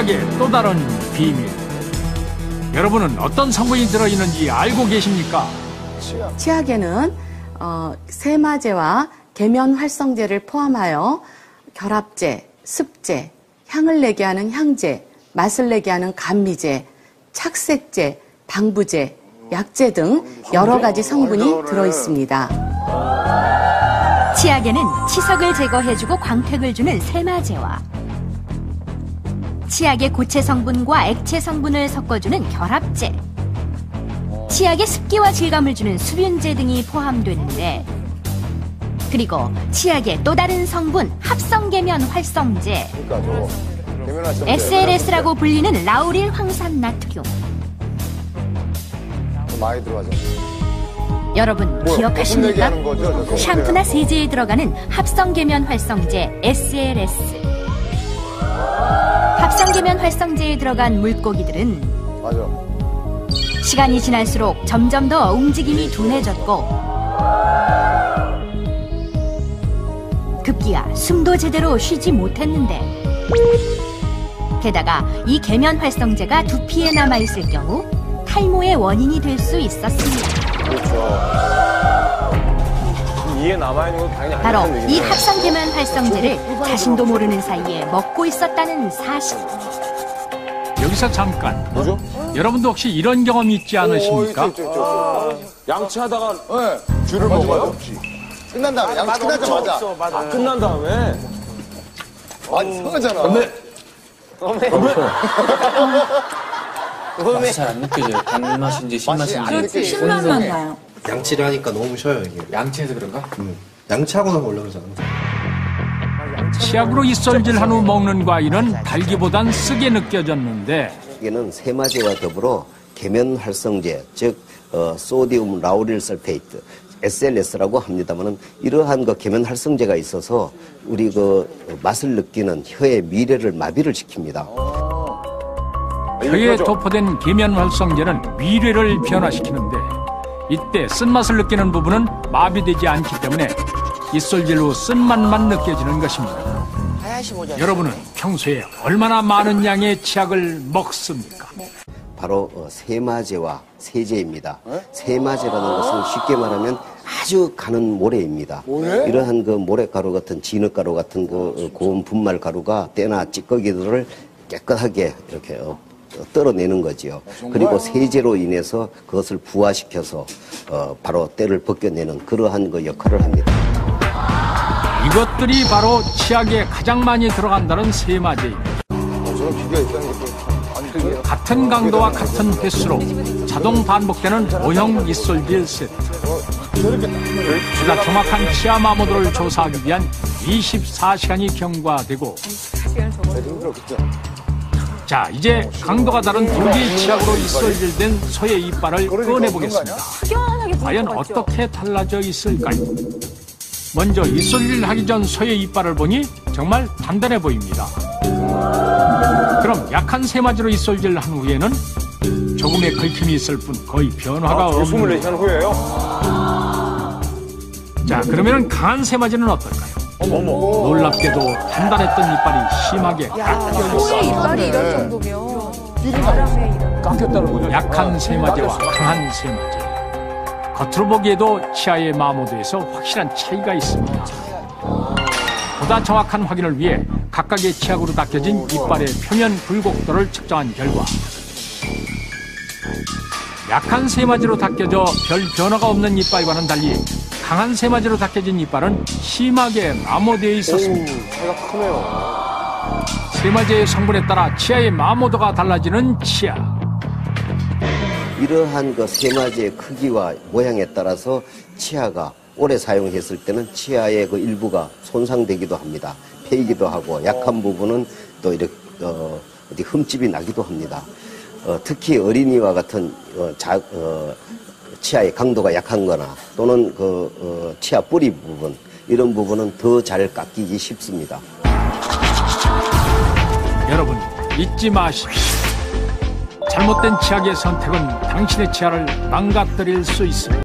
치약의 또 다른 비밀. 여러분은 어떤 성분이 들어있는지 알고 계십니까? 치약에는 어, 세마제와 계면 활성제를 포함하여 결합제, 습제, 향을 내게 하는 향제, 맛을 내게 하는 감미제, 착색제, 방부제, 약제 등 여러 가지 성분이 들어 있습니다. 치약에는 치석을 제거해주고 광택을 주는 세마제와 치약의 고체 성분과 액체 성분을 섞어주는 결합제, 치약의 습기와 질감을 주는 수분제 등이 포함되는데 그리고 치약의 또 다른 성분 합성계면 활성제, SLS라고 불리는 라우릴 황산 나트륨. 많이 들어가죠. 여러분 뭐, 기억하십니까? 샴푸나 세제에 들어가는 합성계면 활성제 SLS. 합성계면 활성제에 들어간 물고기들은 맞아. 시간이 지날수록 점점 더 움직임이 둔해졌고 급기야 숨도 제대로 쉬지 못했는데 게다가 이 계면 활성제가 두피에 남아 있을 경우 탈모의 원인이 될 수 있었습니다. 이에 남아있는 건 당연히 안 바로 이 얘기네요. 합성 계면 활성제를 자신도 모르는 사이에 먹고 있었다는 사실. 여기서 잠깐. 뭐죠? 여러분도 혹시 이런 경험 있지 않으십니까? 있죠. 양치하다가 네. 귤을 먹어요? 끝난 다음에 양치 끝나자마자. 아, 끝난 다음에 아니, 이상하잖아. 맛이 잘 안 느껴져요. 단맛인지 신맛인지. 신맛만 나요. 양치를 하니까 너무 쉬어요 이게. 양치해서 그런가? 양치하고 나서 원래 그러잖아. 치약으로 칫솔질한 후 먹는 과일은 달기보단 쓰게 느껴졌는데 이게는 세마제와 더불어 계면 활성제, 즉 어, sodium lauryl sulfate, SLS라고 합니다만은 이러한 그 계면 활성제가 있어서 우리 그 맛을 느끼는 혀의 미뢰를 마비를 시킵니다. 혀에 도포된 계면 활성제는 미래를 변화시키는데 이때 쓴맛을 느끼는 부분은 마비되지 않기 때문에 이솔질 후 쓴맛만 느껴지는 것입니다. 여러분은 평소에 얼마나 많은 양의 치약을 먹습니까? 바로 어, 세마제와 세제입니다. 세마제라는 것은 쉽게 말하면 아주 가는 모래입니다. 이러한 그 모래가루 같은 진흙가루 같은 그 어, 고운 분말 가루가 때나 찌꺼기들을 깨끗하게 이렇게 어, 떨어내는 거지요. 그리고 세제로 인해서 그것을 부화시켜서 어, 바로 때를 벗겨내는 그러한 그 역할을 합니다. 이것들이 바로 치약에 가장 많이 들어간다는 세마제입니다. 같은 강도와 같은 횟수로 자동 반복되는 모형 이솔질 세트. 보다 정확한 치아 마모도를 조사하기 위한 24시간이 경과되고 힘들었겠죠. 자 이제 강도가 다른 두 개의 치약으로 이솔질된 소의 이빨을 꺼내보겠습니다. 과연 어떻게 달라져 있을까요? 먼저 이솔질 하기 전 소의 이빨을 보니 정말 단단해 보입니다. 그럼 약한 세마지로 이솔질 한 후에는 조금의 긁힘이 있을 뿐 거의 변화가 아, 24시간 없는 후에요? 자 그러면 강한 세마지는 어떨까요? 놀랍게도 단단했던 이빨이 심하게 깎여 소의 이빨이 이럴 정도면. 깎였다는 거죠? 약한 세마제와 강한 세마제. 겉으로 보기에도 치아의 마모도에서 확실한 차이가 있습니다. 보다 정확한 확인을 위해 각각의 치약으로 닦여진 이빨의 표면 굴곡도를 측정한 결과. 약한 세마제로 닦여져 별 변화가 없는 이빨과는 달리 강한 세마제로 닦여진 이빨은 심하게 마모되어 있었습니다. 차이가 크네요. 세마제의 성분에 따라 치아의 마모도가 달라지는 치아. 이러한 그 세마제의 크기와 모양에 따라서 치아가 오래 사용했을 때는 치아의 그 일부가 손상되기도 합니다. 패이기도 하고 약한 부분은 또 이렇게 어, 어디 흠집이 나기도 합니다. 어, 특히 어린이와 같은 어, 자, 어, 치아의 강도가 약한 거나 또는 그 어, 치아 뿌리 부분 이런 부분은 더 잘 깎이기 쉽습니다. 여러분 잊지 마십시오. 잘못된 치약의 선택은 당신의 치아를 망가뜨릴 수 있습니다.